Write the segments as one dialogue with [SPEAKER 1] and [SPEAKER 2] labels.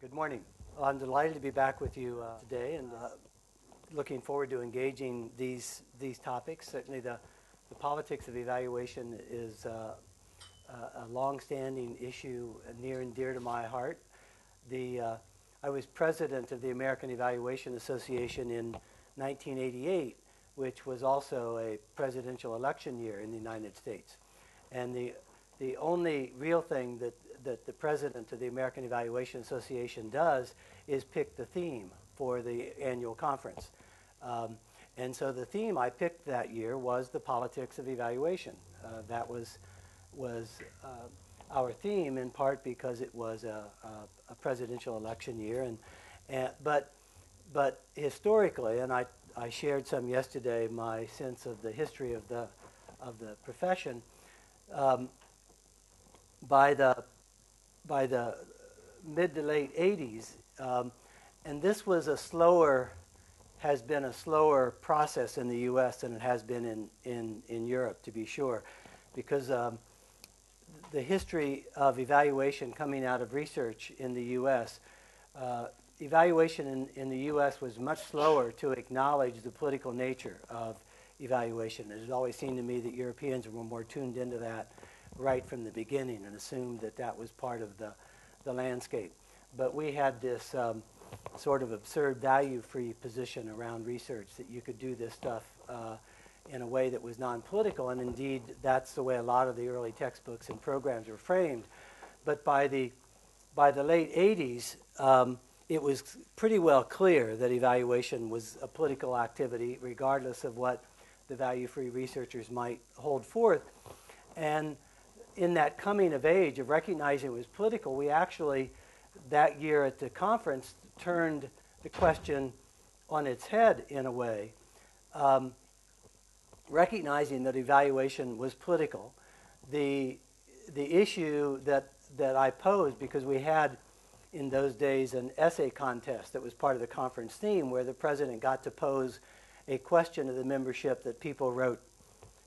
[SPEAKER 1] Good morning. Well, I'm delighted to be back with you uh, today and uh, looking forward to engaging these, these topics. Certainly, the, the politics of evaluation is uh, a long-standing issue near and dear to my heart. The, uh, I was president of the American Evaluation Association in 1988, which was also a presidential election year in the United States. And the, the only real thing that, that the president of the American Evaluation Association does is pick the theme for the annual conference. Um, and so the theme I picked that year was the politics of evaluation. Uh, that was, was uh, our theme in part because it was a, a, a presidential election year. And, and, but, but historically, and I, I shared some yesterday, my sense of the history of the, of the profession, um, by the, by the mid to late 80s, um, and this was a slower has been a slower process in the U.S. than it has been in, in, in Europe, to be sure, because um, the history of evaluation coming out of research in the U.S., uh, evaluation in, in the U.S. was much slower to acknowledge the political nature of evaluation. It has always seemed to me that Europeans were more tuned into that right from the beginning and assumed that that was part of the, the landscape. But we had this um, sort of absurd value-free position around research that you could do this stuff uh, in a way that was non-political, and indeed that's the way a lot of the early textbooks and programs were framed. But by the by the late 80s, um, it was pretty well clear that evaluation was a political activity, regardless of what the value-free researchers might hold forth. And in that coming of age of recognizing it was political, we actually that year at the conference turned the question on its head in a way, um, recognizing that evaluation was political. The, the issue that, that I posed, because we had in those days an essay contest that was part of the conference theme where the president got to pose a question to the membership that people wrote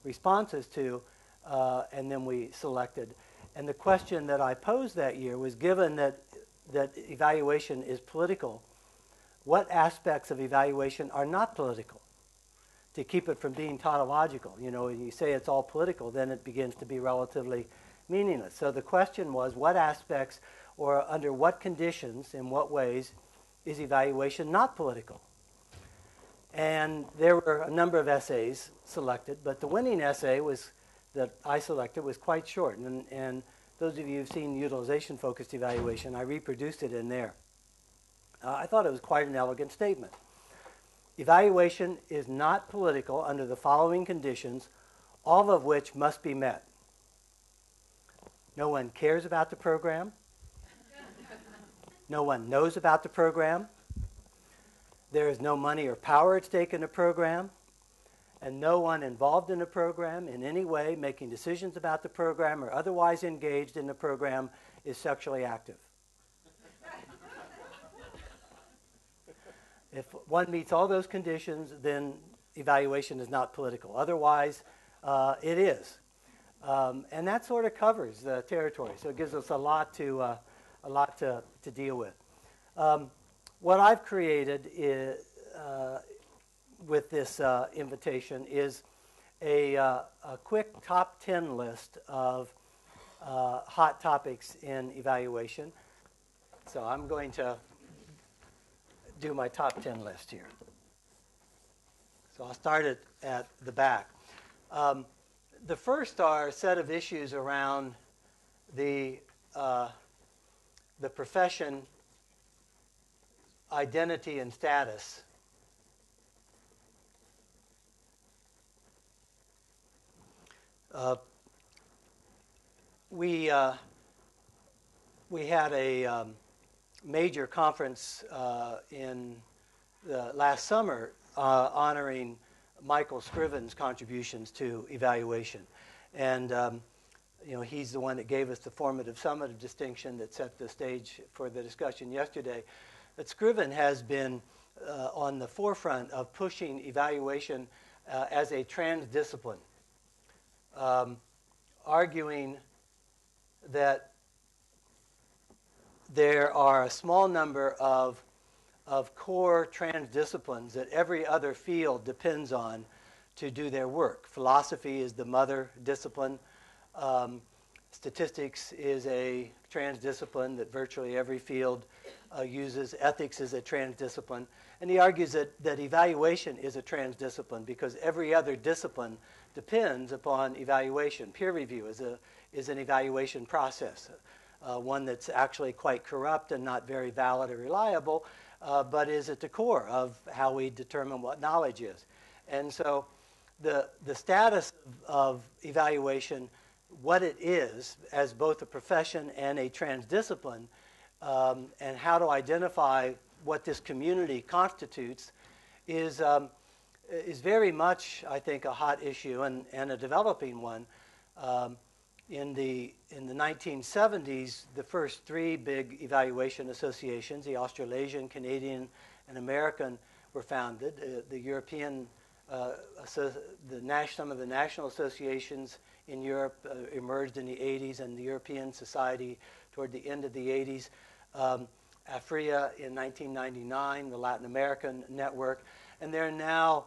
[SPEAKER 1] responses to, uh, and then we selected. And the question that I posed that year was given that that evaluation is political, what aspects of evaluation are not political? To keep it from being tautological. You know, you say it's all political, then it begins to be relatively meaningless. So the question was what aspects or under what conditions, in what ways, is evaluation not political? And there were a number of essays selected, but the winning essay was that I selected was quite short. And, and those of you who've seen utilization focused evaluation, I reproduced it in there. Uh, I thought it was quite an elegant statement. Evaluation is not political under the following conditions, all of which must be met. No one cares about the program. no one knows about the program. There is no money or power at stake in the program and no one involved in the program in any way, making decisions about the program or otherwise engaged in the program, is sexually active. if one meets all those conditions, then evaluation is not political. Otherwise, uh, it is. Um, and that sort of covers the territory. So it gives us a lot to, uh, a lot to, to deal with. Um, what I've created is, uh, with this uh, invitation is a, uh, a, quick top 10 list of uh, hot topics in evaluation. So I'm going to do my top 10 list here. So I'll start it at the back. Um, the first are a set of issues around the, uh, the profession, identity, and status Uh, we, uh, we had a um, major conference uh, in the last summer uh, honoring Michael Scriven's contributions to evaluation. And um, you know, he's the one that gave us the formative summative distinction that set the stage for the discussion yesterday. But Scriven has been uh, on the forefront of pushing evaluation uh, as a transdiscipline um, arguing that there are a small number of, of core transdisciplines that every other field depends on to do their work. Philosophy is the mother discipline. Um, statistics is a transdiscipline that virtually every field uh, uses. Ethics is a transdiscipline. And he argues that, that evaluation is a transdiscipline because every other discipline depends upon evaluation. Peer review is, a, is an evaluation process, uh, one that's actually quite corrupt and not very valid or reliable, uh, but is at the core of how we determine what knowledge is. And so the, the status of, evaluation, what it is as both a profession and a transdiscipline, um, and how to identify what this community constitutes is, um, is very much, I think, a hot issue and, and a developing one. Um, in, the, in the 1970s, the first three big evaluation associations, the Australasian, Canadian, and American, were founded. Uh, the European, uh, the national, some of the national associations in Europe uh, emerged in the 80s, and the European Society toward the end of the 80s. Um, AFREA in 1999, the Latin American network, and there are now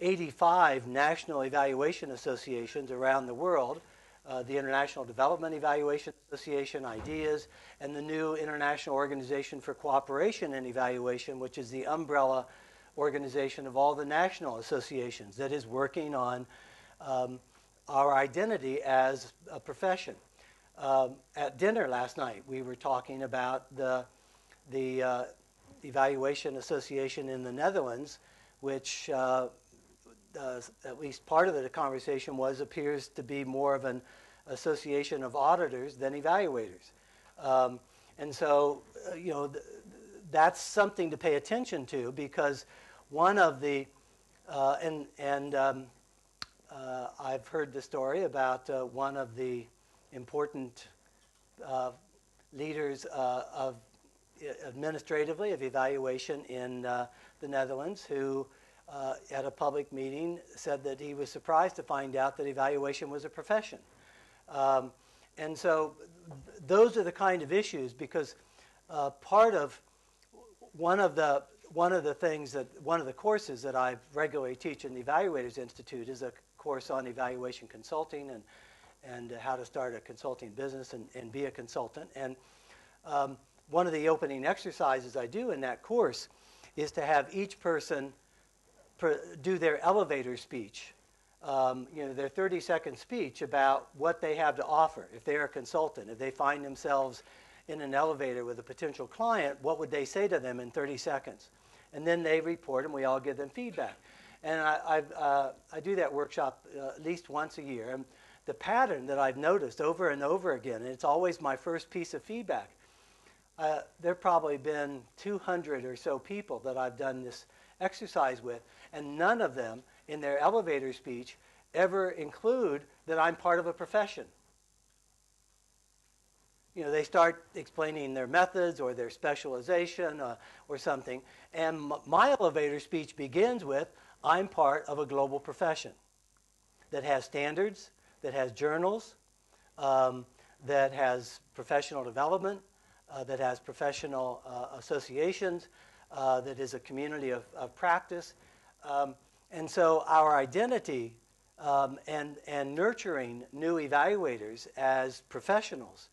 [SPEAKER 1] 85 national evaluation associations around the world. Uh, the International Development Evaluation Association, IDEAS, and the new International Organization for Cooperation and Evaluation, which is the umbrella organization of all the national associations that is working on um, our identity as a profession. Um, at dinner last night, we were talking about the the uh, Evaluation Association in the Netherlands, which uh, at least part of the conversation was appears to be more of an association of auditors than evaluators. Um, and so, uh, you know, th- that's something to pay attention to because one of the, uh, and, and um, uh, I've heard the story about uh, one of the important leaders of administratively of evaluation in uh, the Netherlands who, uh, at a public meeting, said that he was surprised to find out that evaluation was a profession. Um, and so th- those are the kind of issues because uh, part of one of the one of the things that one of the courses that I regularly teach in the Evaluators Institute is a course on evaluation consulting and and how to start a consulting business and, and be a consultant. And um, one of the opening exercises I do in that course is to have each person do their elevator speech, um, you know, their 30 second speech about what they have to offer. If they're a consultant, if they find themselves in an elevator with a potential client, what would they say to them in 30 seconds? And then they report and we all give them feedback. And I, uh, I do that workshop uh, at least once a year. And the pattern that I've noticed over and over again, and it's always my first piece of feedback, uh, there have probably been 200 or so people that I've done this exercise with, and none of them in their elevator speech ever include that I'm part of a profession. You know, they start explaining their methods or their specialization uh, or something, and my elevator speech begins with I'm part of a global profession that has standards, that has journals, um, that has professional development, uh, that has professional uh, associations, uh, that is a community of, of practice. Um, and so our identity um, and, and nurturing new evaluators as professionals,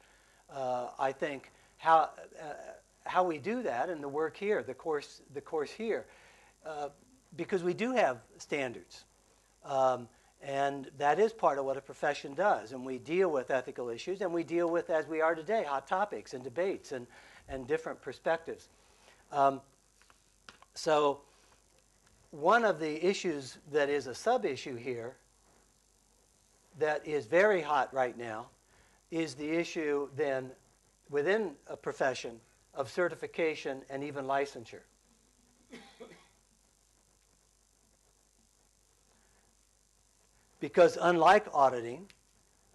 [SPEAKER 1] uh, I think how, uh, how we do that and the work here, the course, the course here, uh, because we do have standards. Um, and that is part of what a profession does. And we deal with ethical issues, and we deal with, as we are today, hot topics and debates and, and different perspectives. Um, so, one of the issues that is a sub issue here that is very hot right now is the issue then within a profession of certification and even licensure. Because unlike auditing,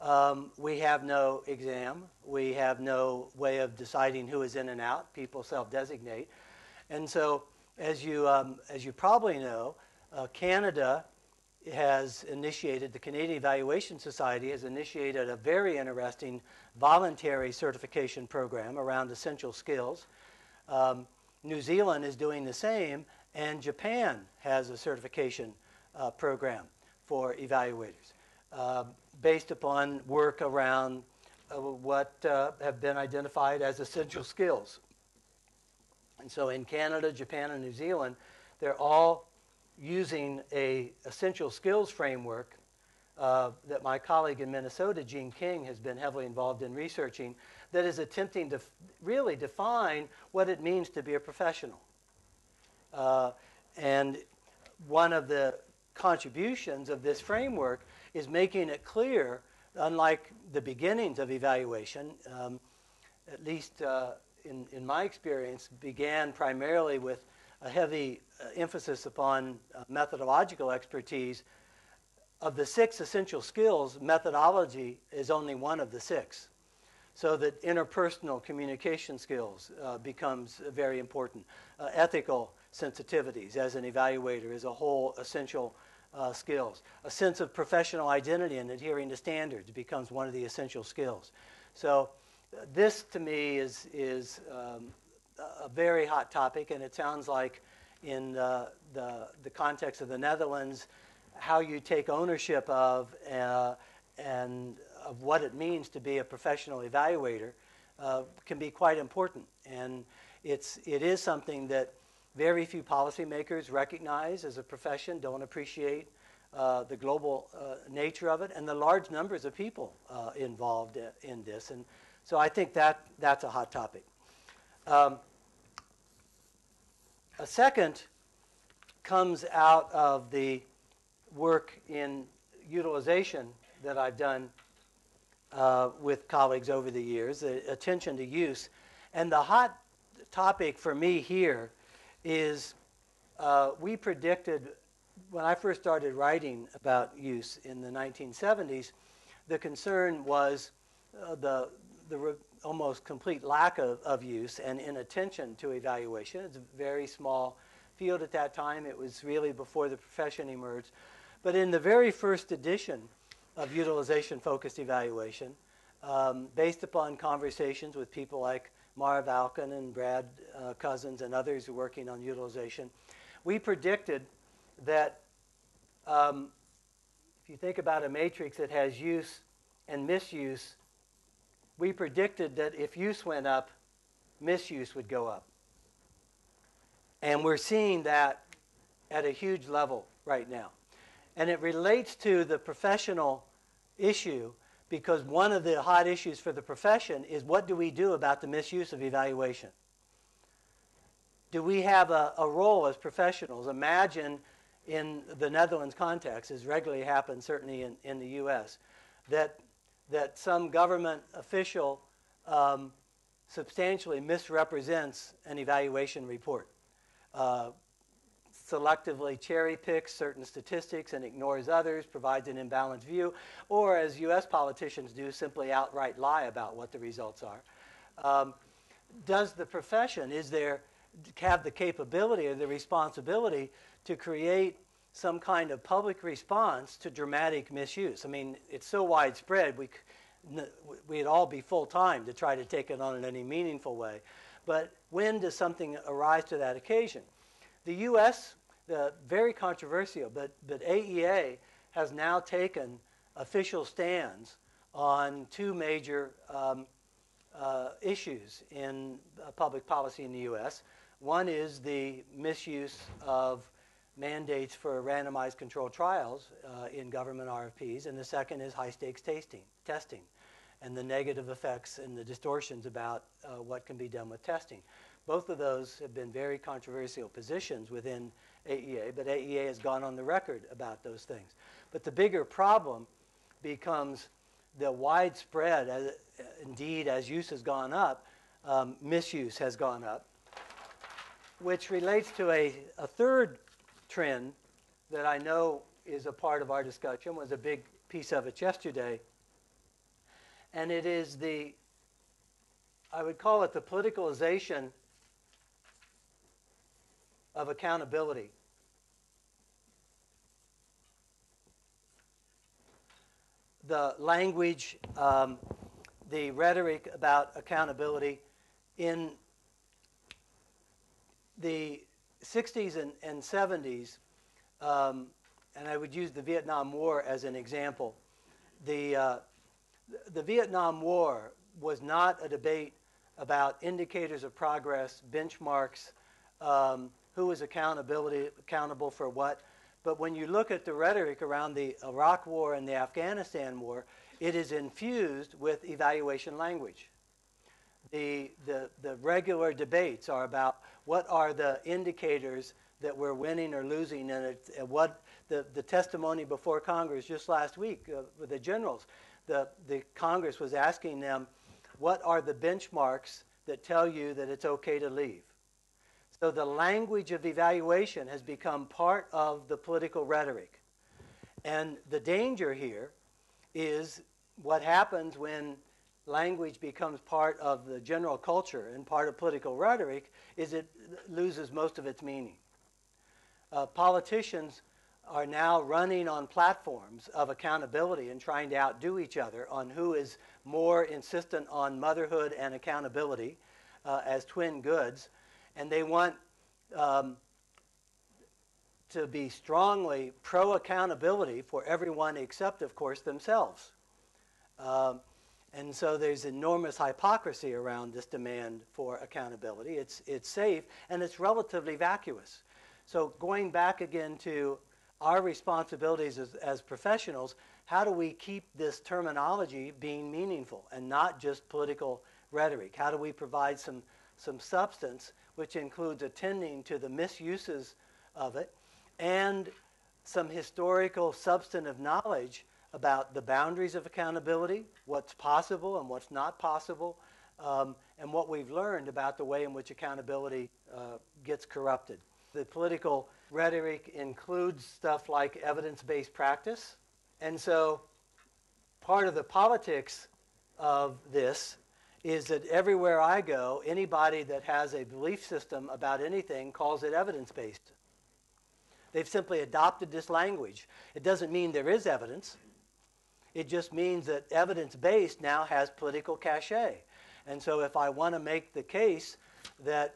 [SPEAKER 1] um, we have no exam. We have no way of deciding who is in and out. People self-designate. And so, as you, um, as you probably know, uh, Canada has initiated, the Canadian Evaluation Society has initiated a very interesting voluntary certification program around essential skills. Um, New Zealand is doing the same, and Japan has a certification uh, program for evaluators uh, based upon work around uh, what uh, have been identified as essential skills. And so in Canada, Japan, and New Zealand, they're all using a essential skills framework uh, that my colleague in Minnesota, Jean King, has been heavily involved in researching that is attempting to really define what it means to be a professional. Uh, and one of the contributions of this framework is making it clear, unlike the beginnings of evaluation, um, at least uh, in, in my experience, began primarily with a heavy uh, emphasis upon uh, methodological expertise. Of the six essential skills, methodology is only one of the six. So that interpersonal communication skills uh, becomes very important. Uh, ethical sensitivities as an evaluator is a whole essential uh, skills. A sense of professional identity and adhering to standards becomes one of the essential skills. So this to me is, is um, a very hot topic, and it sounds like in the, the, the context of the Netherlands, how you take ownership of uh, and of what it means to be a professional evaluator uh, can be quite important. And it's, it is something that very few policymakers recognize as a profession, don't appreciate uh, the global uh, nature of it, and the large numbers of people uh, involved in this. And so I think that that's a hot topic. Um, a second comes out of the work in utilization that I've done uh, with colleagues over the years, the attention to use. And the hot topic for me here is uh, we predicted, when I first started writing about use in the 1970s, the concern was uh, the, the almost complete lack of, of use and inattention to evaluation. It's a very small field at that time. It was really before the profession emerged. But in the very first edition of utilization focused evaluation, um, based upon conversations with people like Marv Alkin and Brad uh, Cousins and others working on utilization, we predicted that um, if you think about a matrix that has use and misuse, we predicted that if use went up, misuse would go up. And we're seeing that at a huge level right now. And it relates to the professional issue because one of the hot issues for the profession is what do we do about the misuse of evaluation? Do we have a, a role as professionals? Imagine in the Netherlands context, as regularly happens certainly in, in the U.S., that that some government official um, substantially misrepresents an evaluation report, uh, selectively cherry picks certain statistics and ignores others, provides an imbalanced view, or as U.S. politicians do, simply outright lie about what the results are. Um, does the profession, is there, have the capability or the responsibility to create some kind of public response to dramatic misuse. I mean, it's so widespread, we, we'd all be full time to try to take it on in any meaningful way. But when does something arise to that occasion? The U.S., the very controversial, but, but AEA has now taken official stands on two major um, uh, issues in uh, public policy in the U.S. One is the misuse of mandates for randomized controlled trials uh, in government RFPs, and the second is high stakes tasting, testing and the negative effects and the distortions about uh, what can be done with testing. Both of those have been very controversial positions within AEA, but AEA has gone on the record about those things. But the bigger problem becomes the widespread, as, uh, indeed, as use has gone up, um, misuse has gone up, which relates to a, a third trend that I know is a part of our discussion, was a big piece of it yesterday. And it is the, I would call it the politicalization of accountability. the language, um, the rhetoric about accountability in the 60s and, and 70s, um, and I would use the Vietnam War as an example. The, uh, the Vietnam War was not a debate about indicators of progress, benchmarks, um, who was accountability accountable for what. But when you look at the rhetoric around the Iraq War and the Afghanistan War, it is infused with evaluation language. The, the, the regular debates are about what are the indicators that we're winning or losing, and, what the, the testimony before Congress just last week uh, with the generals, the, the Congress was asking them, what are the benchmarks that tell you that it's okay to leave? So the language of evaluation has become part of the political rhetoric. And the danger here is what happens when language becomes part of the general culture and part of political rhetoric is it loses most of its meaning. Uh, politicians are now running on platforms of accountability and trying to outdo each other on who is more insistent on motherhood and accountability uh, as twin goods and they want um, to be strongly pro accountability for everyone except, of course, themselves. Um, and so there's enormous hypocrisy around this demand for accountability. It's, it's safe and it's relatively vacuous. So, going back again to our responsibilities as, as professionals, how do we keep this terminology being meaningful and not just political rhetoric? How do we provide some, some substance which includes attending to the misuses of it, and some historical substantive knowledge about the boundaries of accountability, what's possible and what's not possible, um, and what we've learned about the way in which accountability uh, gets corrupted. The political rhetoric includes stuff like evidence based practice. And so part of the politics of this is that everywhere I go, anybody that has a belief system about anything calls it evidence based. They've simply adopted this language. It doesn't mean there is evidence. It just means that evidence based now has political cachet. And so if I want to make the case that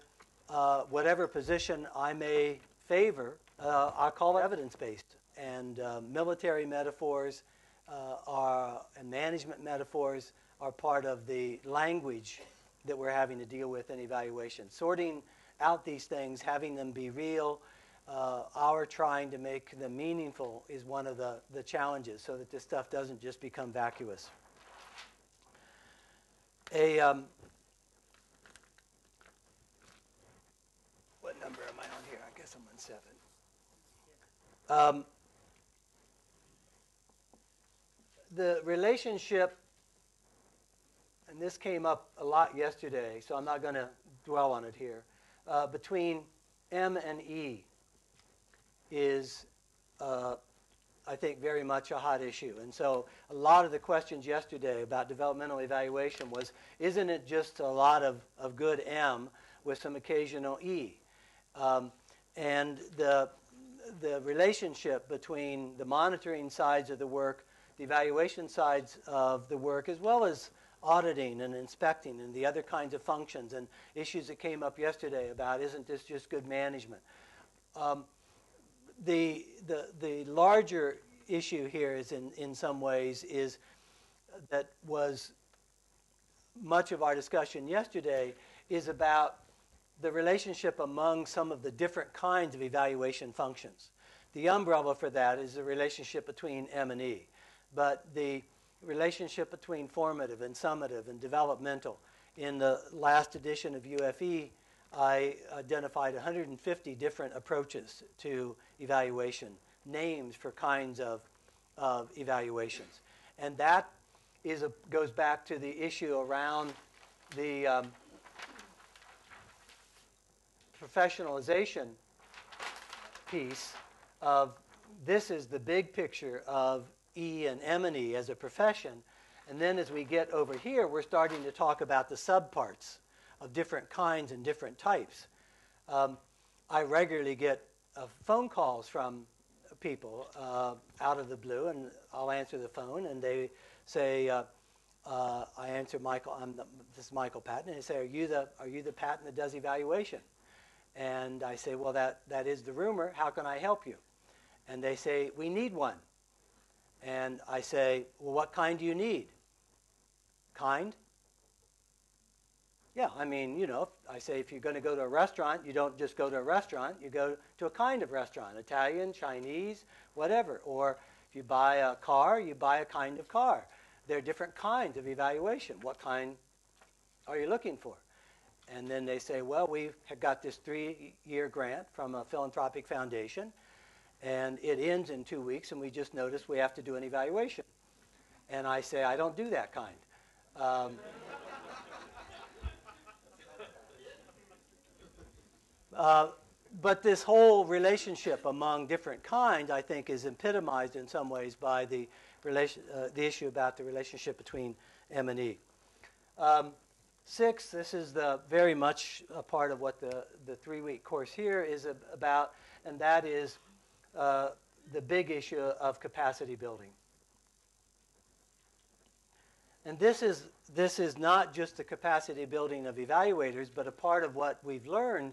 [SPEAKER 1] uh, whatever position I may favor, uh, I call it evidence based. And uh, military metaphors uh, are, and management metaphors are part of the language that we're having to deal with in evaluation. Sorting out these things, having them be real, uh, our trying to make them meaningful is one of the, the challenges so that this stuff doesn't just become vacuous. A, um, what number am I on here? I guess I'm on seven. Um, the relationship and this came up a lot yesterday, so I'm not going to dwell on it here, uh, between M and E is, uh, I think, very much a hot issue. And so a lot of the questions yesterday about developmental evaluation was, isn't it just a lot of, of good M with some occasional E? Um, and the, the relationship between the monitoring sides of the work, the evaluation sides of the work, as well as auditing and inspecting and the other kinds of functions and issues that came up yesterday about isn't this just good management. Um, the, the, the larger issue here is in, in some ways is that was much of our discussion yesterday is about the relationship among some of the different kinds of evaluation functions. The umbrella for that is the relationship between M and E. But the relationship between formative and summative and developmental. In the last edition of UFE, I identified 150 different approaches to evaluation, names for kinds of, of evaluations. And that is a, goes back to the issue around the um, professionalization piece of this is the big picture of E and M&E as a profession. And then as we get over here, we're starting to talk about the subparts of different kinds and different types. Um, I regularly get uh, phone calls from people uh, out of the blue, and I'll answer the phone, and they say, uh, uh, I answer Michael. I'm the, this is Michael Patton, and they say, "Are you the Are you the Patton that does evaluation?" And I say, "Well, that that is the rumor. How can I help you?" And they say, "We need one." And I say, "Well, what kind do you need?" Kind? Yeah, I mean, you know, I say if you're going to go to a restaurant, you don't just go to a restaurant, you go to a kind of restaurant Italian, Chinese, whatever. Or if you buy a car, you buy a kind of car. There are different kinds of evaluation. What kind are you looking for? And then they say, well, we've got this three year grant from a philanthropic foundation, and it ends in two weeks, and we just noticed we have to do an evaluation. And I say, I don't do that kind. Um, Uh, but this whole relationship among different kinds, I think, is epitomized in some ways by the, relation, uh, the issue about the relationship between M and E. Um, six, this is the very much a part of what the, the three-week course here is about, and that is uh, the big issue of capacity building. And this is, this is not just the capacity building of evaluators, but a part of what we've learned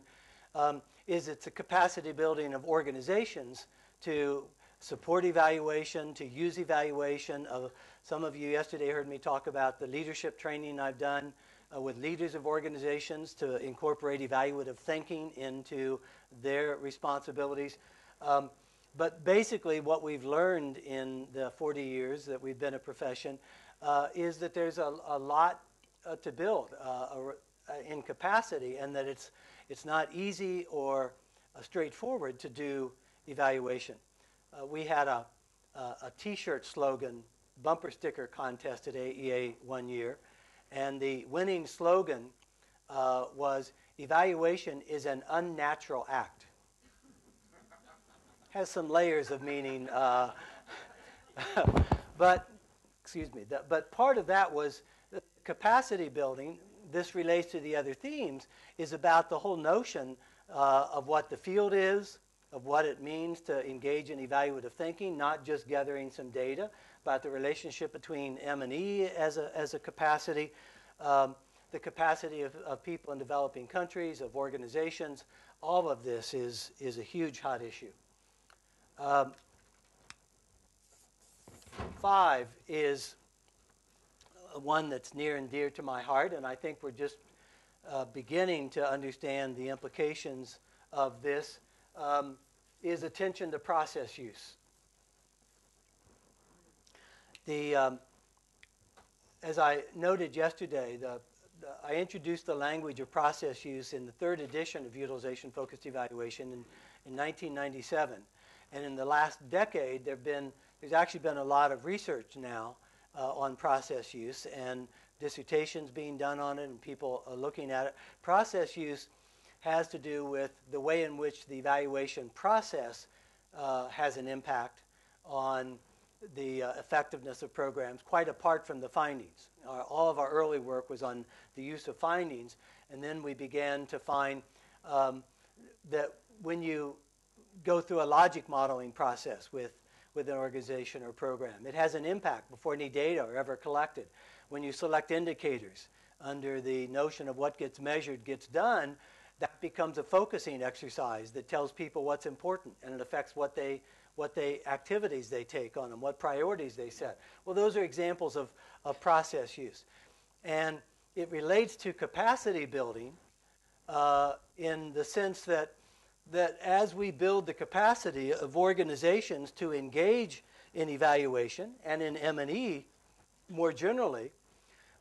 [SPEAKER 1] um, is it's a capacity building of organizations to support evaluation, to use evaluation. Of, some of you yesterday heard me talk about the leadership training I've done uh, with leaders of organizations to incorporate evaluative thinking into their responsibilities. Um, but basically, what we've learned in the 40 years that we've been a profession uh, is that there's a, a lot uh, to build uh, in capacity, and that it's it's not easy or uh, straightforward to do evaluation. Uh, we had a, t-shirt slogan bumper sticker contest at AEA one year, and the winning slogan uh, was evaluation is an unnatural act. Has some layers of meaning, uh, but excuse me. But part of that was capacity building this relates to the other themes, is about the whole notion uh, of what the field is, of what it means to engage in evaluative thinking, not just gathering some data, about the relationship between M and E as a, as a capacity, um, the capacity of, of people in developing countries, of organizations. All of this is, is a huge hot issue. Um, five is one that's near and dear to my heart, and I think we're just uh, beginning to understand the implications of this, um, is attention to process use. The, um, as I noted yesterday, the, the, I introduced the language of process use in the third edition of Utilization Focused Evaluation in, in 1997. And in the last decade, there been, there's actually been a lot of research now on process use and dissertations being done on it and people uh, looking at it. Process use has to do with the way in which the evaluation process uh, has an impact on the uh, effectiveness of programs, quite apart from the findings. Our, all of our early work was on the use of findings, and then we began to find um, that when you go through a logic modeling process with with an organization or program. It has an impact before any data are ever collected. When you select indicators under the notion of what gets measured gets done, that becomes a focusing exercise that tells people what's important and it affects what they what they activities they take on them, what priorities they set. Well, those are examples of, of process use. And it relates to capacity building uh, in the sense that that as we build the capacity of organizations to engage in evaluation and in M&E more generally,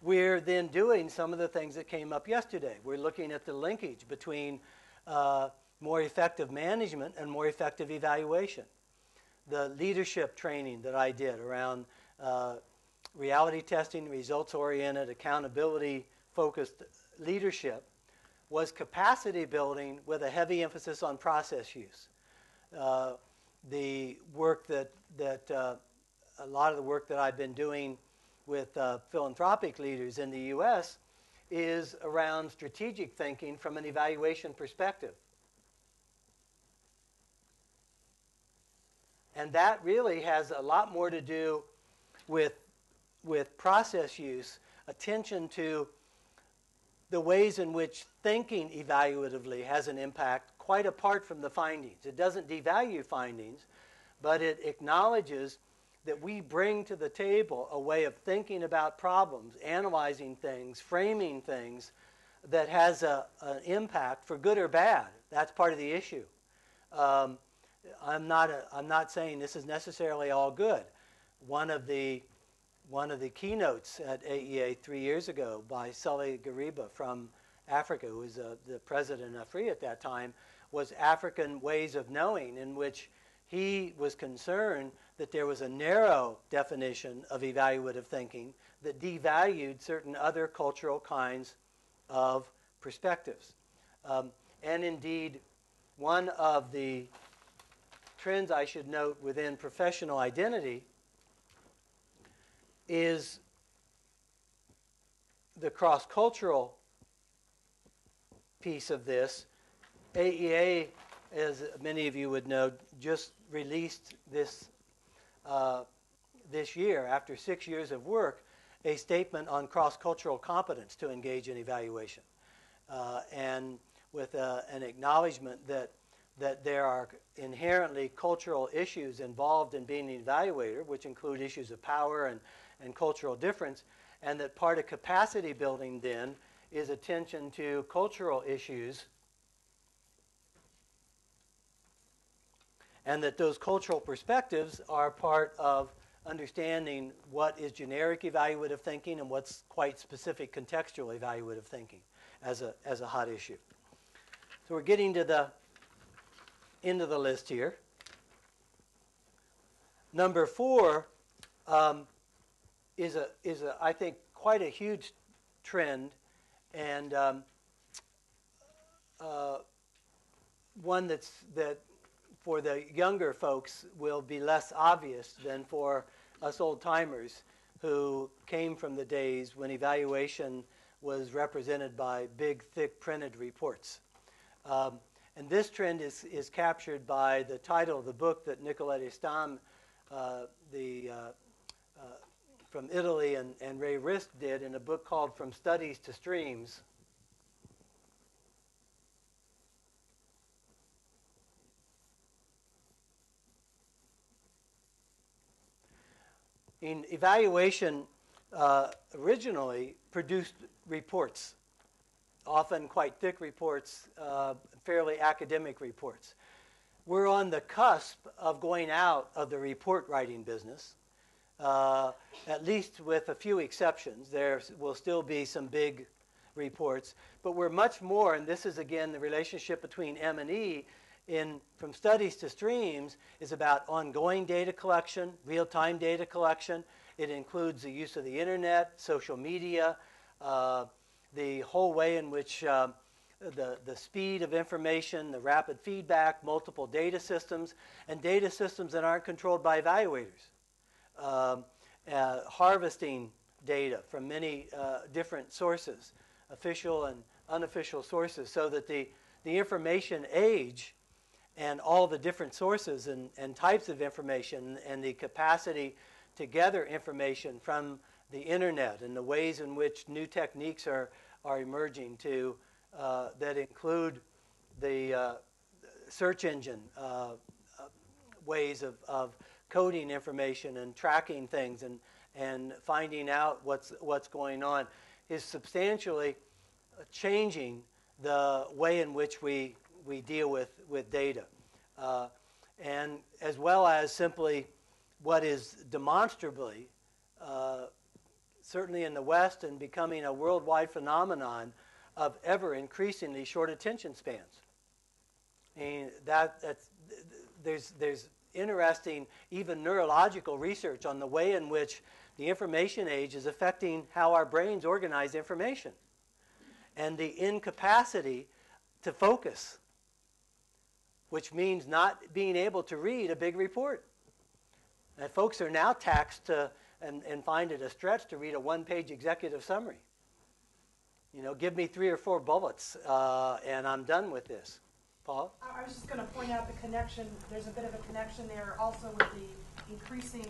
[SPEAKER 1] we're then doing some of the things that came up yesterday. We're looking at the linkage between uh, more effective management and more effective evaluation. The leadership training that I did around uh, reality testing, results oriented, accountability focused leadership was capacity building with a heavy emphasis on process use. Uh, the work that, that uh, a lot of the work that I've been doing with uh, philanthropic leaders in the U.S. is around strategic thinking from an evaluation perspective. And that really has a lot more to do with, with process use, attention to the ways in which thinking evaluatively has an impact quite apart from the findings. It doesn't devalue findings, but it acknowledges that we bring to the table a way of thinking about problems, analyzing things, framing things that has a, an impact for good or bad. That's part of the issue. Um, I'm not, a, I'm not saying this is necessarily all good. One of the, one of the keynotes at AEA three years ago by Sulley Gariba from Africa, who was uh, the president of AFREA at that time, was African ways of knowing, in which he was concerned that there was a narrow definition of evaluative thinking that devalued certain other cultural kinds of perspectives. Um, and indeed, one of the trends I should note within professional identity is the cross cultural piece of this. AEA, as many of you would know, just released this uh, this year, after six years of work, a statement on cross cultural competence to engage in evaluation. Uh, and with uh, an acknowledgement that, that there are inherently cultural issues involved in being an evaluator, which include issues of power and, and cultural difference, and that part of capacity building then is attention to cultural issues and that those cultural perspectives are part of understanding what is generic evaluative thinking and what's quite specific contextual evaluative thinking as a, as a hot issue. So we're getting to the end of the list here. Number four um, is, a, is a, I think, quite a huge trend and um, uh, one that's, that for the younger folks will be less obvious than for us old timers who came from the days when evaluation was represented by big, thick printed reports. Um, and this trend is, is captured by the title of the book that Nicoletta Stame, uh, the, uh, from Italy, and, and Ray Rist did in a book called From Studies to Streams. in evaluation uh, originally produced reports, often quite thick reports, uh, fairly academic reports. We're on the cusp of going out of the report writing business, uh, at least with a few exceptions. There will still be some big reports, but we're much more, and this is again the relationship between M and E, in from studies to streams is about ongoing data collection, real-time data collection. It includes the use of the internet, social media, uh, the whole way in which uh, the, the speed of information, the rapid feedback, multiple data systems, and data systems that aren't controlled by evaluators. Um, uh, harvesting data from many uh, different sources, official and unofficial sources, so that the, the information age and all the different sources and, and types of information and the capacity to gather information from the internet and the ways in which new techniques are, are emerging to uh, that include the uh, search engine uh, uh ways of, of coding information and tracking things and, and finding out what's, what's going on is substantially changing the way in which we we deal with, with data. Uh, and as well as simply what is demonstrably, uh, certainly in the West and becoming a worldwide phenomenon of ever increasingly short attention spans. And that, that's, there's, there's interesting, even neurological research on the way in which the information age is affecting how our brains organize information and the incapacity to focus which means not being able to read a big report. And folks are now taxed to, and, and find it a stretch to read a one page executive summary. You know, give me three or four bullets uh, and I'm done with this. Paul?
[SPEAKER 2] I was just going to point out the connection, there's a bit of a connection there also with the increasing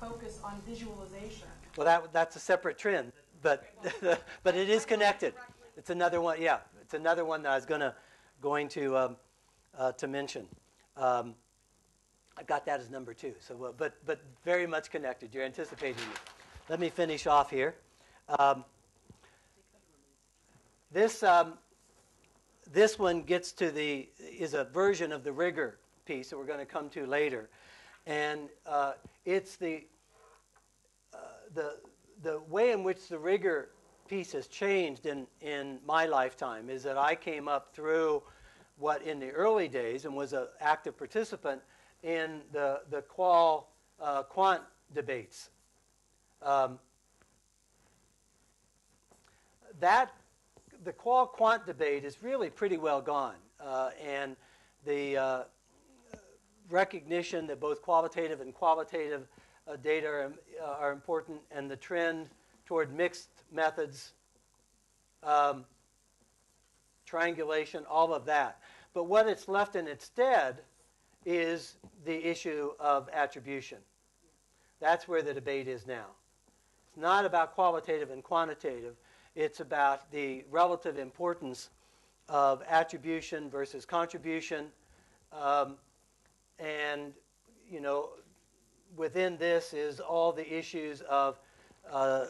[SPEAKER 2] focus on visualization.
[SPEAKER 1] Well, that, that's a separate trend, but, but it is connected. It's another one, yeah, it's another one that I was gonna, going to, um, uh, to mention. Um, I got that as number two, so, uh, but, but very much connected. You're anticipating it. Let me finish off here. Um, this, um, this one gets to the, is a version of the rigor piece that we're going to come to later. And uh, it's the, uh, the, the way in which the rigor piece has changed in, in my lifetime is that I came up through what in the early days and was an active participant in the, the qual uh, quant debates. Um, that the qual quant debate is really pretty well gone, uh, and the uh, recognition that both qualitative and qualitative uh, data are, uh, are, important, and the trend toward mixed methods, um, triangulation, all of that. But what it's left in its stead is the issue of attribution. That's where the debate is now. It's not about qualitative and quantitative. It's about the relative importance of attribution versus contribution. Um, and, you know, within this is all the issues of uh,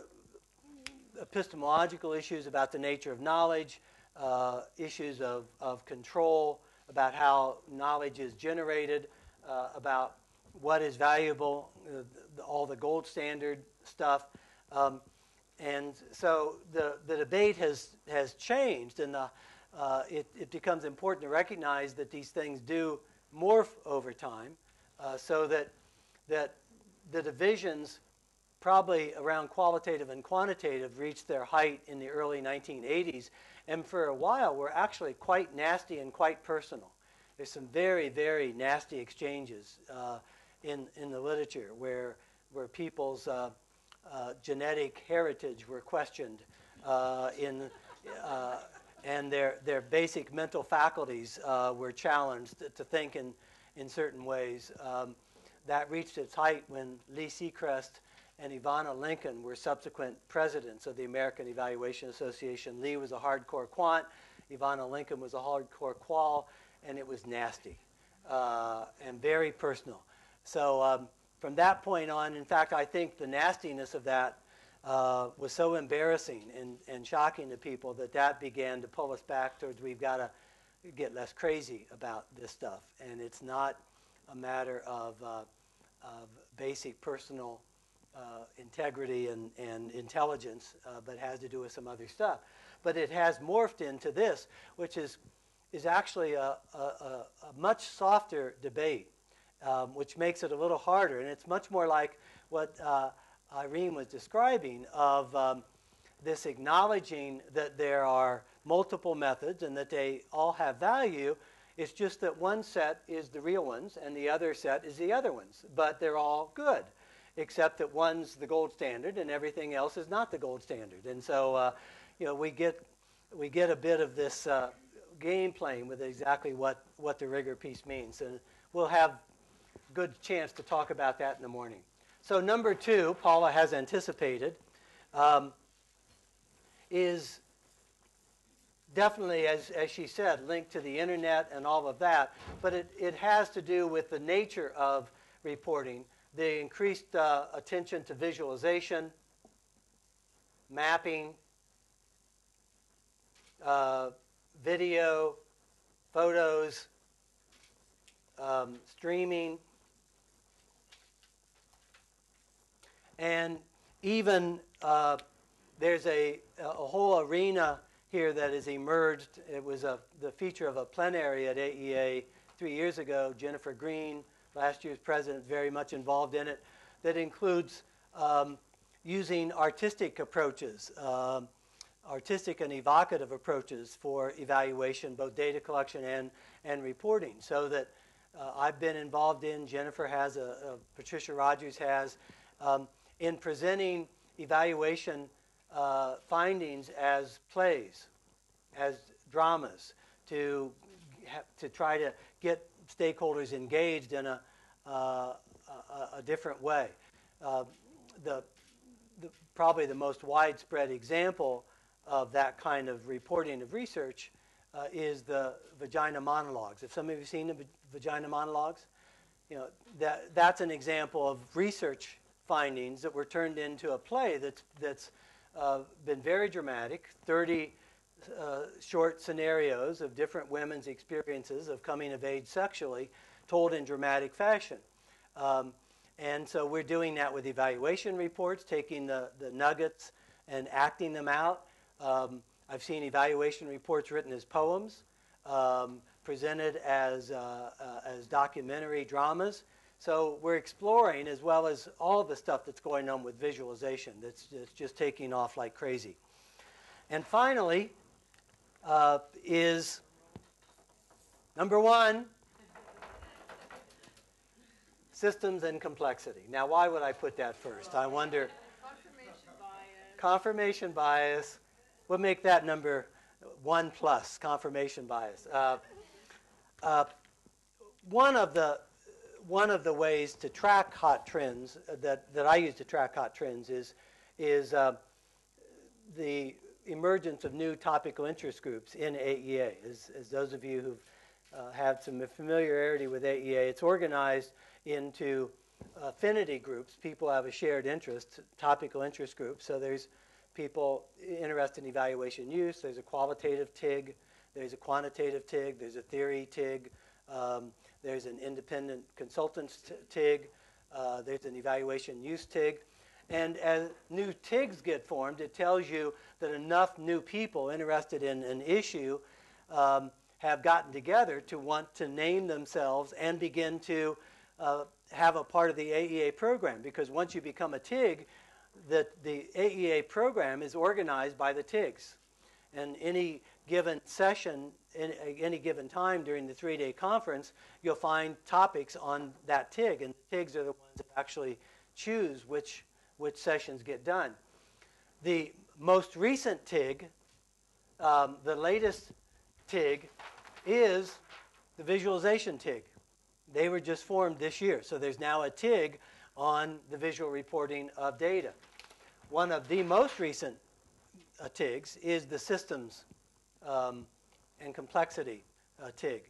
[SPEAKER 1] epistemological issues about the nature of knowledge, uh, issues of, of control, about how knowledge is generated, uh, about what is valuable, uh, all the gold standard stuff. Um, and so the, the debate has, has changed, and the, uh, it, it becomes important to recognize that these things do morph over time, uh, so that, that the divisions probably around qualitative and quantitative reached their height in the early 1980s, and for a while were actually quite nasty and quite personal. There's some very, very nasty exchanges uh, in, in the literature where, where people's uh, genetic heritage were questioned uh, in, uh, and their, their basic mental faculties were challenged to think in, in certain ways. Um, that reached its height when Lee Sechrest and Yvonna Lincoln were subsequent presidents of the American Evaluation Association. Lee was a hardcore quant, Yvonna Lincoln was a hardcore qual, and it was nasty uh, and very personal. So um, from that point on, in fact, I think the nastiness of that uh, was so embarrassing and, and shocking to people that that began to pull us back towards we've got to get less crazy about this stuff. And it's not a matter of, uh, of basic personal uh, integrity and, and intelligence, uh, but has to do with some other stuff. But it has morphed into this, which is, is actually a, a, a, a much softer debate, um, which makes it a little harder. And it's much more like what uh, Irene was describing of um, this acknowledging that there are multiple methods and that they all have value. It's just that one set is the real ones and the other set is the other ones, but they're all good except that one's the gold standard and everything else is not the gold standard. And so, uh, you know, we get we get a bit of this uh, game playing with exactly what what the rigor piece means, and we'll have good chance to talk about that in the morning. So number two, Paula has anticipated, um, is definitely, as, as she said, linked to the internet and all of that, but it, it has to do with the nature of reporting the increased uh, attention to visualization, mapping, uh, video, photos, um, streaming, and even uh, there's a, a whole arena here that has emerged. It was a, the feature of a plenary at AEA three years ago. Jennifer Greene last year's president, very much involved in it, that includes um, using artistic approaches, um, artistic and evocative approaches for evaluation, both data collection and, and reporting. So that uh, I've been involved in, Jennifer has, a, a Patricia Rogers has, um, in presenting evaluation uh, findings as plays, as dramas, to to try to get stakeholders engaged in a, uh, a, a, different way. Uh, the, the, probably the most widespread example of that kind of reporting of research uh, is the vagina monologues. If some of you have seen the vagina monologues? You know, that, that's an example of research findings that were turned into a play that's, that's uh, been very dramatic 30 uh, short scenarios of different women's experiences of coming of age sexually told in dramatic fashion. Um, and so we're doing that with evaluation reports, taking the, the nuggets and acting them out. Um, I've seen evaluation reports written as poems, um, presented as, uh, uh, as documentary dramas. So we're exploring, as well as all the stuff that's going on with visualization, that's, that's just taking off like crazy. And finally, uh, is number one, systems and complexity. Now, why would I put that first? I wonder.
[SPEAKER 3] Confirmation bias.
[SPEAKER 1] Confirmation bias. We'll make that number one plus, confirmation bias. Uh, uh, one of the one of the ways to track hot trends that, that I use to track hot trends is is uh, the emergence of new topical interest groups in AEA. As, as those of you who uh, have some familiarity with AEA, it's organized into affinity groups. People have a shared interest, topical interest groups. So there's people interested in evaluation use. There's a qualitative TIG. There's a quantitative TIG. There's a theory TIG. Um, there's an independent consultants TIG. Uh, there's an evaluation use TIG. And as new TIGs get formed, it tells you that enough new people interested in an issue um, have gotten together to want to name themselves and begin to uh, have a part of the AEA program. Because once you become a TIG, the, the AEA program is organized by the TIGs. And any given session, any given time during the three day conference, you'll find topics on that TIG. And the TIGs are the ones that actually choose which which sessions get done. The most recent TIG, um, the latest TIG, is the visualization TIG. They were just formed this year, so there's now a TIG on the visual reporting of data. One of the most recent uh, TIGs is the systems um, and complexity uh, TIG.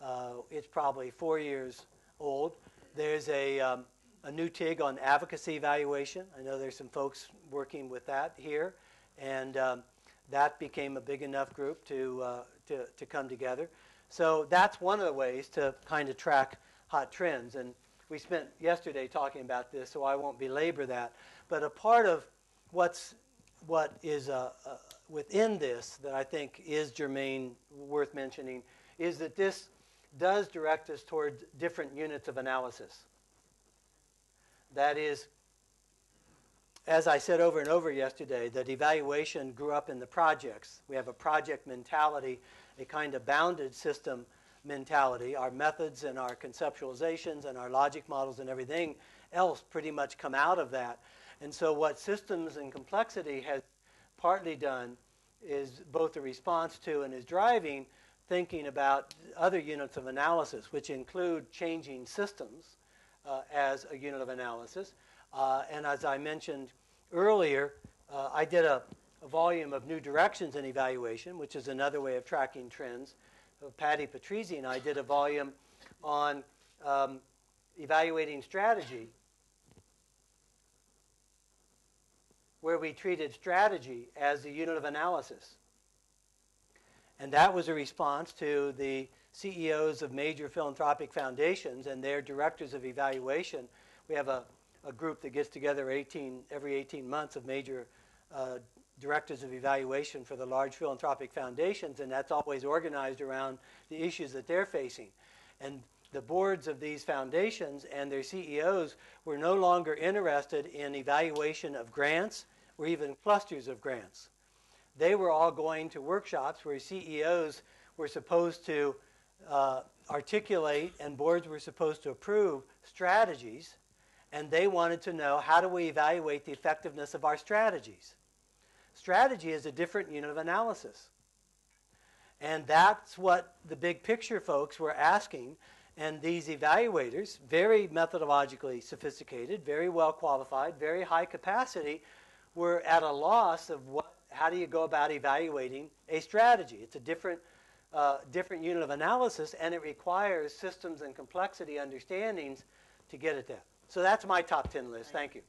[SPEAKER 1] Uh, it's probably four years old. There's a um, a new TIG on advocacy evaluation. I know there's some folks working with that here, and um, that became a big enough group to, uh, to, to come together. So that's one of the ways to kind of track hot trends. And we spent yesterday talking about this, so I won't belabor that. But a part of what's what is a, uh, within this that I think is germane, worth mentioning, is that this does direct us towards different units of analysis. That is, as I said over and over yesterday, that evaluation grew up in the projects. We have a project mentality, a kind of bounded system mentality. Our methods and our conceptualizations and our logic models and everything else pretty much come out of that. And so, what systems and complexity has partly done is both a response to and is driving thinking about other units of analysis, which include changing systems uh, as a unit of analysis. Uh, and as I mentioned earlier, uh, I did a, a, volume of new directions in evaluation, which is another way of tracking trends. Patti Patrizi and I did a volume on um, evaluating strategy, where we treated strategy as a unit of analysis. And that was a response to the CEOs of major philanthropic foundations and their directors of evaluation. We have a, a group that gets together 18, every 18 months of major uh, directors of evaluation for the large philanthropic foundations, and that's always organized around the issues that they're facing. And the boards of these foundations and their CEOs were no longer interested in evaluation of grants or even clusters of grants. They were all going to workshops where CEOs were supposed to uh, articulate and boards were supposed to approve strategies, and they wanted to know how do we evaluate the effectiveness of our strategies. Strategy is a different unit of analysis. And that's what the big picture folks were asking. And these evaluators, very methodologically sophisticated, very well qualified, very high capacity, were at a loss of what, how do you go about evaluating a strategy? It's a different, uh, different unit of analysis, and it requires systems and complexity understandings to get at that. So that's my top 10 list. Thank you.